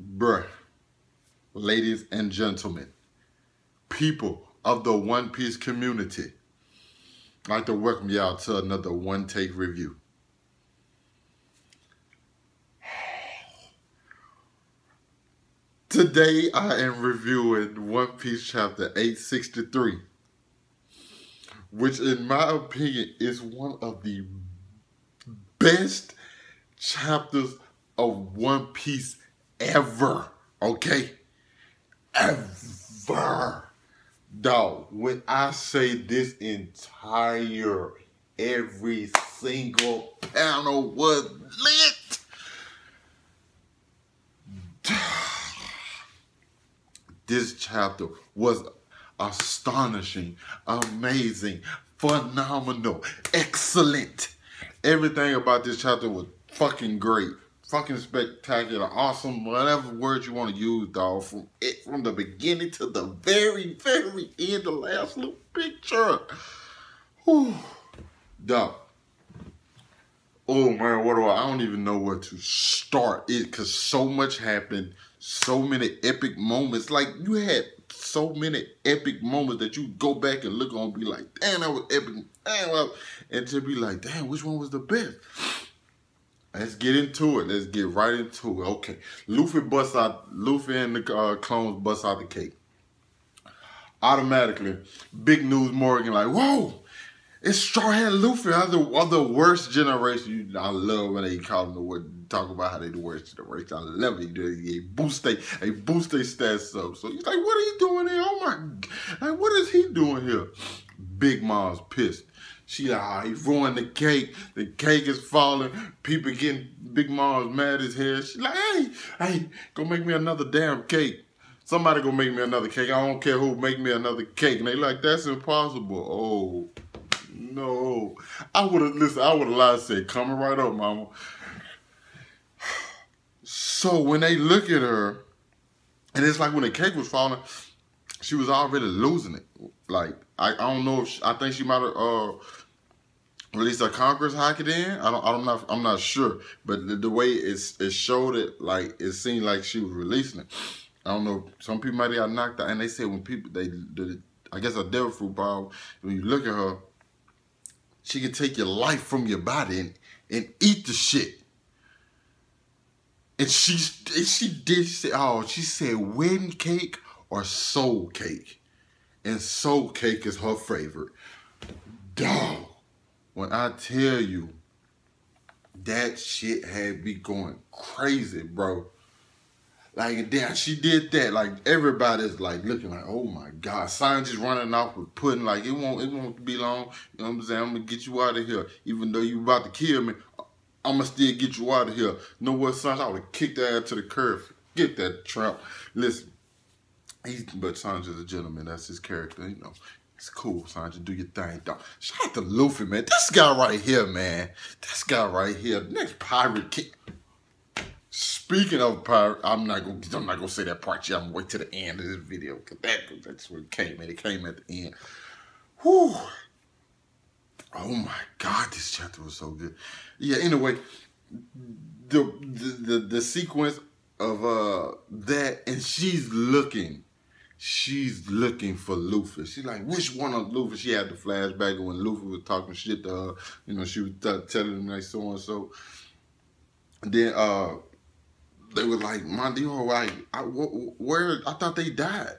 Bruh, ladies and gentlemen, people of the One Piece community, I'd like to welcome y'all to another One Take review. Today I am reviewing One Piece chapter 863, which in my opinion is one of the best chapters of One Piece ever. Okay? Ever. Dog, when I say this entire, every single panel was lit. This chapter was astonishing, amazing, phenomenal, excellent. Everything about this chapter was fucking great fucking spectacular, awesome, whatever word you want to use, dog. From it, from the beginning to the very, very end, the last little picture. Whew. Dog. Oh man, what do I? I don't even know where to start it because so much happened, so many epic moments. Like you had so many epic moments that you go back and look on and be like, damn, that was epic. Damn, and to be like, damn, which one was the best? Let's get into it. Let's get right into it. Okay. Luffy busts out, Luffy and the uh, clones bust out the cake. Automatically, Big News Morgan like, whoa, it's Straw Hat Luffy. Are the, are the worst generation. I love when they call them the word, talk about how they the worst generation. I love it. They boost they, they boost their stats up. So he's like, what are you doing here? Oh my, like, what is he doing here? Big Mom's pissed. She like, oh, he ruined the cake. The cake is falling. People getting Big Mom's mad as hell. She like, hey, hey, go make me another damn cake. Somebody go make me another cake. I don't care who make me another cake. And they like, that's impossible. Oh, no. I would have, listen, I would have lied and said, coming right up, mama. So when they look at her, and it's like when the cake was falling, she was already losing it. Like, I, I don't know if, she, I think she might have, uh, released a Conqueror's Haki I don't, I'm not, I'm not sure, but the, the way it's, it showed it, like it seemed like she was releasing it. I don't know. Some people might have knocked out, and they say when people they, the, I guess a devil fruit power. When you look at her, she can take your life from your body and and eat the shit. And she she did say, oh, she said wind cake or soul cake, and soul cake is her favorite. Dog when I tell you that shit had me going crazy, bro. Like, damn, she did that. Like, everybody's like looking like, oh my God. Sanji's running off with pudding. Like, it won't, it won't be long. You know what I'm saying? I'm gonna get you out of here. Even though you about to kill me, I'm gonna still get you out of here. know what, Sanji? I would have kicked that ass to the curb. Get that tramp. Listen, he's, but Sanji's a gentleman. That's his character, you know. It's cool, Sanji. Do your thing, dog. Shout out to Luffy, man. This guy right here, man. This guy right here. Next pirate king. Speaking of pirate, I'm not gonna I'm not gonna say that part yet. I'm gonna wait to the end of this video because that, that's where it came, man. It came at the end. Whew. Oh my god, this chapter was so good. Yeah, anyway, the the the, the sequence of uh that and she's looking she's looking for Luffy. She's like, which one of Luffy? She had the flashback when Luffy was talking shit to her. You know, she was telling him like so and so. Then uh, they were like, Mondio, like, I, where? I thought they died.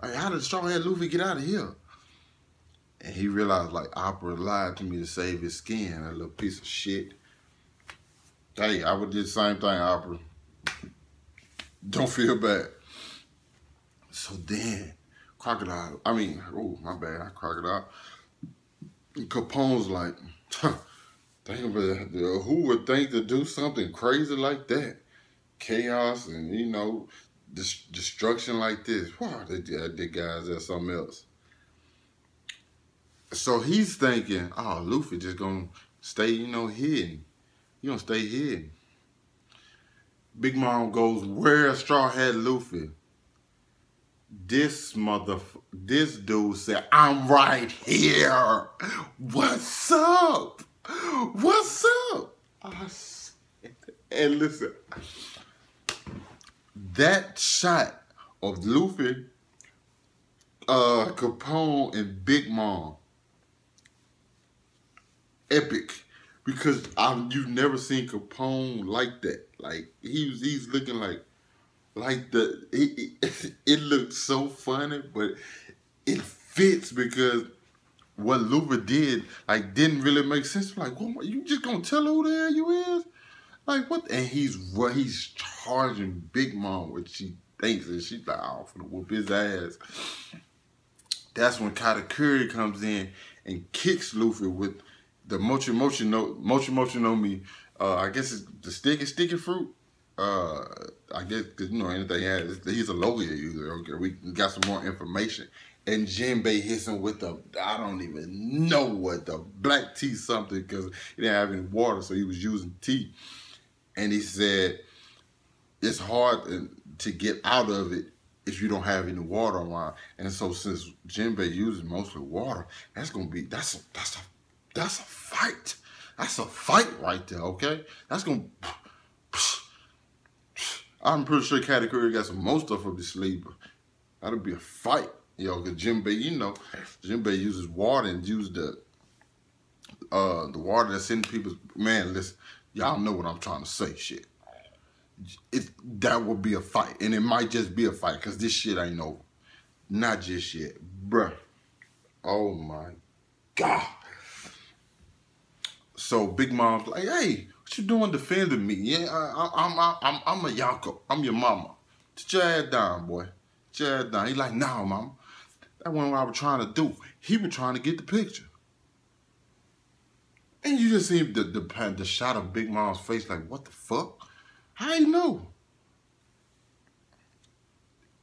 Like, how did Straw Hat Luffy get out of here? And he realized like Opera lied to me to save his skin, a little piece of shit. Hey, I would do the same thing, Opera. Don't feel bad. So then, Crocodile, I mean, oh, my bad, Crocodile. Capone's like, huh, think about it, who would think to do something crazy like that? Chaos and, you know, destruction like this. Wow, they did guys at something else. So he's thinking, oh, Luffy just gonna stay, you know, hidden. You gonna stay hidden. Big Mom goes, where Straw Hat Luffy? This mother, this dude said, I'm right here. What's up? What's up? and listen, that shot of Luffy, uh, Capone, and Big Mom, epic. Because I'm, you've never seen Capone like that. Like he was, he's looking like, like the it, it, it looked so funny, but it fits because what Luba did like didn't really make sense. Like, what you just gonna tell who the hell you is? Like what? And he's what he's charging Big Mom what she thinks, and she's like, "Oh, I'm gonna whoop his ass." That's when Katakuri comes in and kicks Luffy with the mochi mochi no mochi mochi no mi. Uh, I guess it's the sticky sticky fruit. Uh, I guess cause you know anything he's a Logia user. Okay, we got some more information, and Jinbei hits him with the I don't even know what the black tea something because he didn't have any water, so he was using tea. And he said it's hard to get out of it if you don't have any water around. And so since Jinbei uses mostly water, that's gonna be that's a, that's a that's a fight. That's a fight right there. Okay, that's gonna. I'm pretty sure Katakuri got some more stuff up his sleeve, that'll be a fight. Yo, cause Jinbei, you know, Jinbei uses water and use the uh the water that's in people's man, listen, y'all know what I'm trying to say, shit. It that would be a fight. And it might just be a fight, because this shit ain't over. Not just yet. Bruh. Oh my God. So Big Mom's like, hey, what you doing defending me? Yeah, I, I'm, I, I'm, I'm a Yonko. I'm your mama. Sit your ass down, boy. Sit your ass down. He like, nah, mama. That wasn't what I was trying to do. He was trying to get the picture. And you just see the, the, the shot of Big Mom's face like, what the fuck? How you know?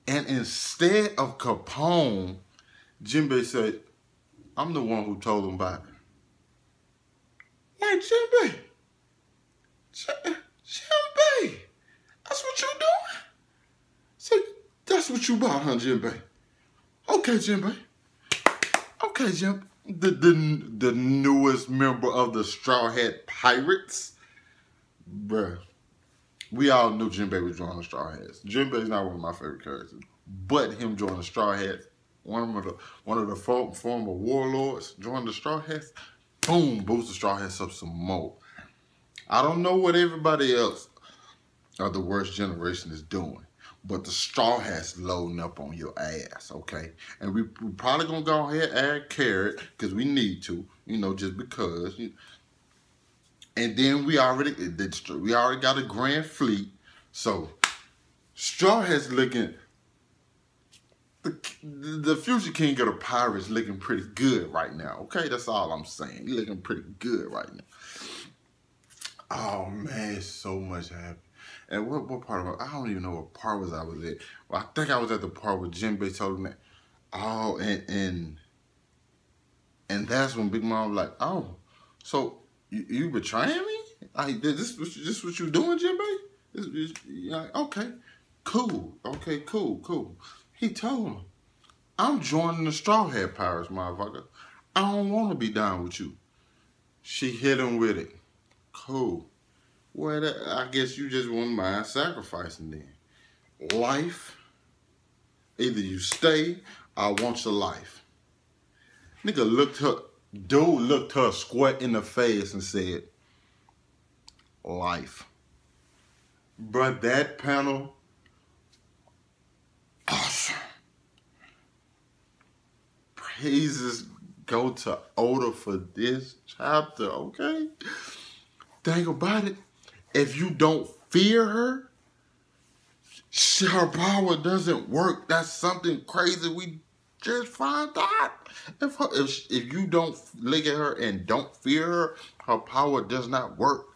And instead of Capone, Jinbei said, I'm the one who told him about it. Like, Jinbei, Jinbei, that's what you doing? So that's you bought, huh, Jinbei? Okay, Jinbei. Okay, Jim. The, the, the newest member of the Straw Hat Pirates. Bruh. We all knew Jinbei was joining the Straw Hats. Jinbei's not one of my favorite characters. But him joining the Straw Hats, one of the one of the former warlords joining the Straw Hats, boom, boost the Straw Hats up some more. I don't know what everybody else of the worst generation is doing. But the straw hats loading up on your ass, okay? And we, we probably gonna go ahead and add carrot because we need to, you know, just because. And then we already we already got a grand fleet, so straw hats looking. The, the future king of the pirates looking pretty good right now. Okay, that's all I'm saying. He looking pretty good right now. Oh man, so much happening. And what, what part of? I don't even know what part was I was at. Well, I think I was at the part where Jinbei told him that. Oh, and and and that's when Big Mom was like, oh, so you, you betraying me? Like this, this, this what you doing, Jinbei? This, this, like, okay, cool, okay, cool, cool. He told him, I'm joining the Straw Hat Pirates, motherfucker. I don't want to be down with you. She hit him with it. Cool. Well, I guess you just wouldn't mind sacrificing then. Life, either you stay I want your life. Nigga looked her, dude looked her square in the face and said, life. But that panel, awesome. Praises go to Oda for this chapter, okay? Think about it if you don't fear her, her power doesn't work. That's something crazy we just find out. If, her, if, if you don't look at her and don't fear her, her power does not work.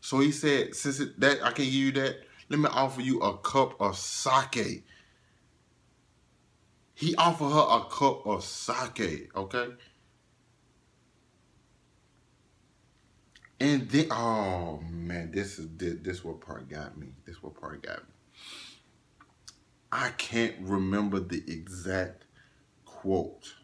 So he said, since it, that I can give you that, let me offer you a cup of sake. He offered her a cup of sake, okay? And then, oh man, this is this, this what part got me. This what part got me. I can't remember the exact quote.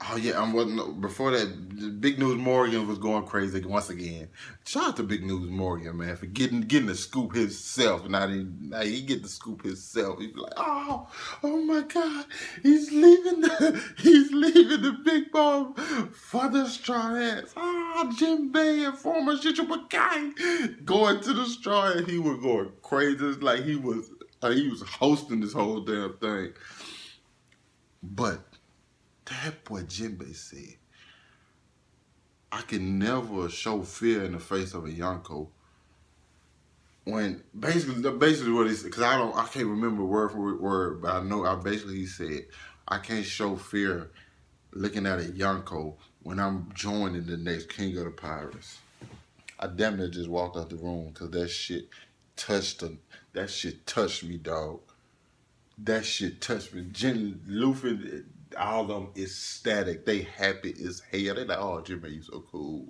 Oh yeah, I'm wasn't before that. Big News Morgan was going crazy once again. Shout out to Big News Morgan, man, for getting getting the scoop himself. Now he now he get the scoop himself. He's like, oh, oh my God, he's leaving the he's leaving the Big Mom for the straw hats. Ah, Jinbei and former Chicho guy going to the straw and he was going crazy. It's like he was uh, he was hosting this whole damn thing. But that boy Jinbei said, I can never show fear in the face of a Yonko. When basically, basically what he said, because I don't, I can't remember word for word, but I know, I basically he said, I can't show fear looking at a Yonko when I'm joining the next King of the Pirates. I damn near just walked out the room because that shit touched them. That shit touched me, dog. That shit touched me. Jen Luffy, all of them ecstatic. They happy as hell. They like, oh, Jimmy, you so cool.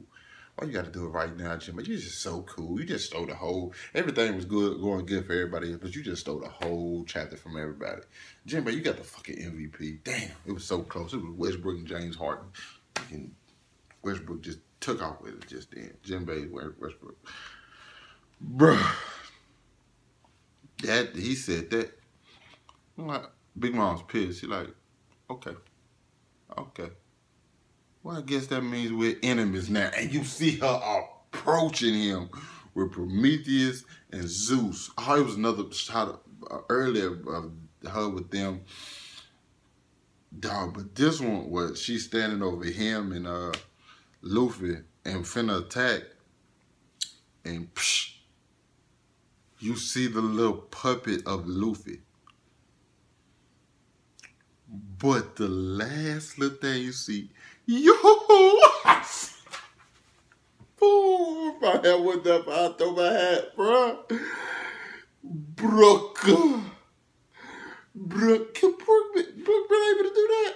Why you got to do it right now, Jimmy? You just so cool. You just stole the whole. Everything was good, going good for everybody but you just stole the whole chapter from everybody. Jimmy, you got the fucking MVP. Damn, it was so close. It was Westbrook and James Harden. Fucking Westbrook just took off with it just then. Jimmy Westbrook, bruh. That he said that. I'm like, Big Mom's pissed. She like, Okay. Okay. Well, I guess that means we're enemies now. And you see her approaching him with Prometheus and Zeus. Oh, it was another shot uh, earlier of her with them. Dog, but this one was she's standing over him and uh Luffy and finna attack. And psh, you see the little puppet of Luffy but the last little thing you see, yo, boom, my head went up, I throw my hat, bro. Brook. Brook, can Brook, Brook been able to do that?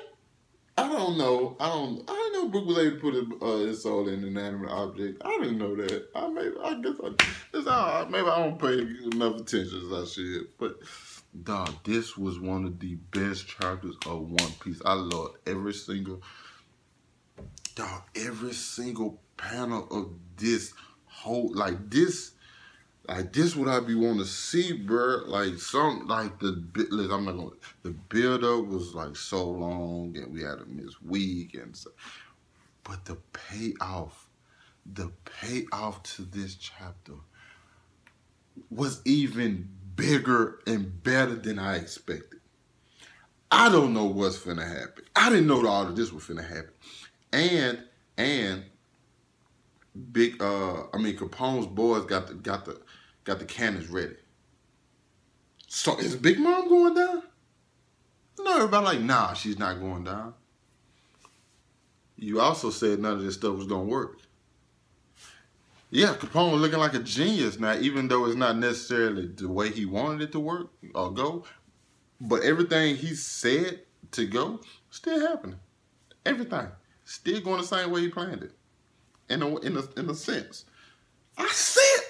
I don't know. I don't. I didn't know Brook was able to put his, uh, his soul in an inanimate object. I didn't know that. I maybe. I guess I. It's all, maybe I don't pay enough attention as I should. But Dog, this was one of the best chapters of One Piece. I loved every single, dog, every single panel of this whole, like this, like this what I be want to see, bro. Like some, like the, listen, I'm not gonna, the build up was like so long and we had a miss week and so, but the payoff, the payoff to this chapter was even bigger and better than I expected. I don't know what's finna happen. I didn't know all of this was finna happen. And and big uh I mean Capone's boys got the got the got the cannons ready. So is Big Mom going down? No, everybody like, nah, she's not going down. You also said none of this stuff was gonna work. Yeah, Capone was looking like a genius now, even though it's not necessarily the way he wanted it to work or go. But everything he said to go, still happening. Everything. Still going the same way he planned it. In a, in a, in a sense. I said,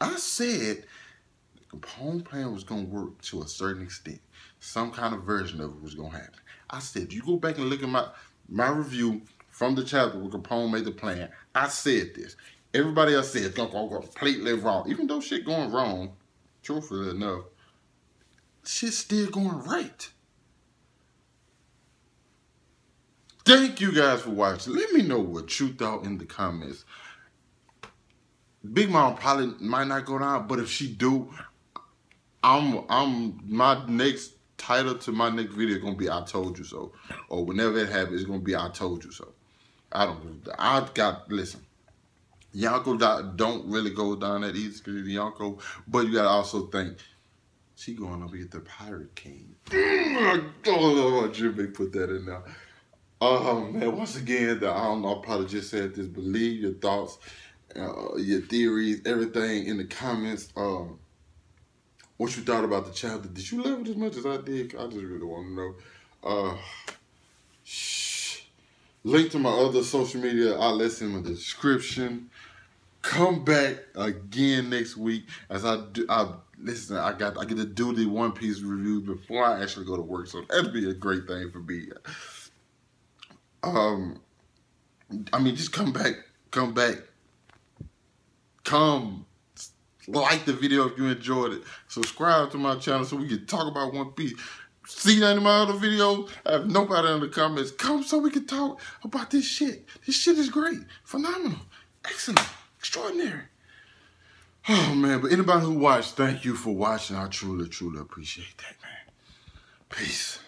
I said the Capone plan was going to work to a certain extent. Some kind of version of it was going to happen. I said, you go back and look at my, my review from the chapter where Capone made the plan. I said this. Everybody else said it's gonna go completely wrong. Even though shit going wrong, truthfully enough, shit's still going right. Thank you guys for watching. Let me know what you thought in the comments. Big Mom probably might not go down, but if she do, I'm I'm my next title to my next video gonna be I told you so. Or whenever it happens, it's gonna be I told you so. I don't I got listen. Yonko don't really go down that easy because Yonko, but you gotta also think she going up against the Pirate King. Why Jimmy put that in there. Oh man, once again, the, I don't know, I probably just said this, but leave your thoughts, uh, your theories, everything in the comments. Um, what you thought about the chapter. Did you love it as much as I did? I just really want to know. Uh. Link to my other social media outlets in the description come back again next week as I do. I listen. I got I get to do the One Piece review before I actually go to work, so that'd be a great thing for me. Um, I mean, just come back, come back, come like the video if you enjoyed it. Subscribe to my channel so we can talk about One Piece. See any of my other videos? I have nobody in the comments. Come so we can talk about this shit. This shit is great, phenomenal, excellent, extraordinary. Oh man, but anybody who watched, thank you for watching. I truly, truly appreciate that, man. Peace.